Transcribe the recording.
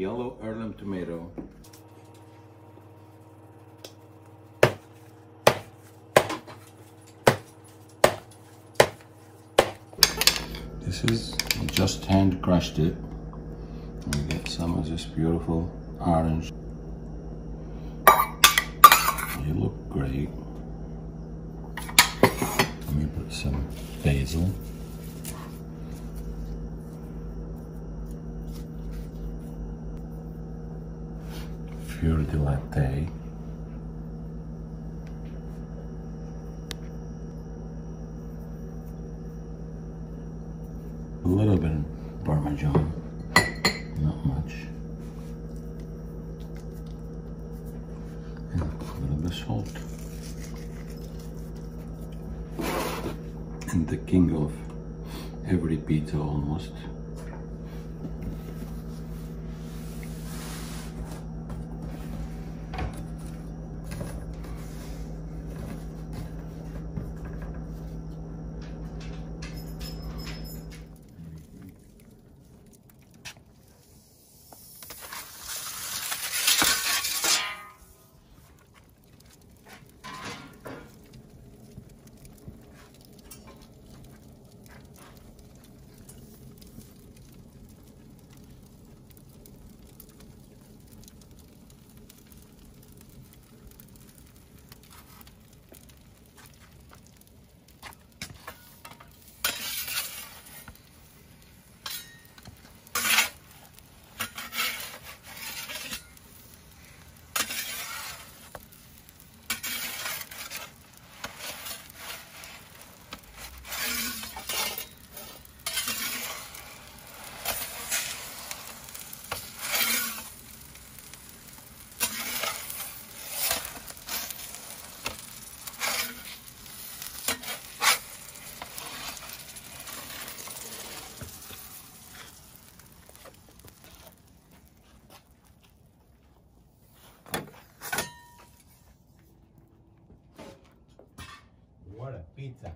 yellow heirloom tomato. This is just hand crushed it. We get some of this beautiful orange. You look great. Let me put some basil. Di latte. A little bit of Parmesan, not much. And a little bit of salt. And the king of every pizza almost, pizza.